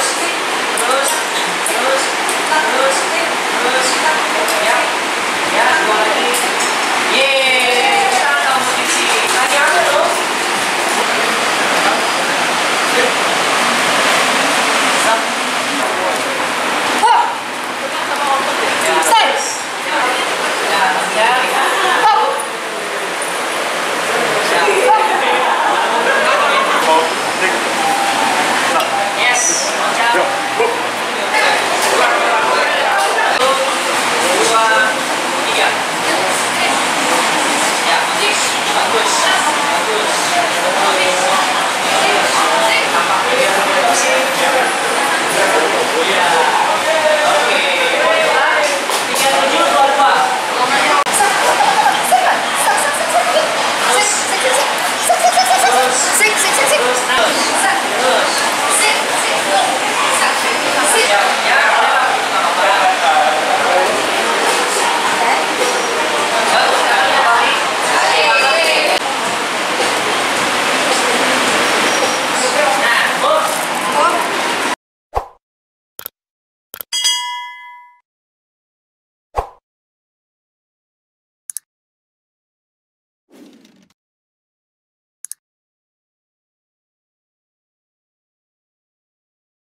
dois, dois, dois, dois.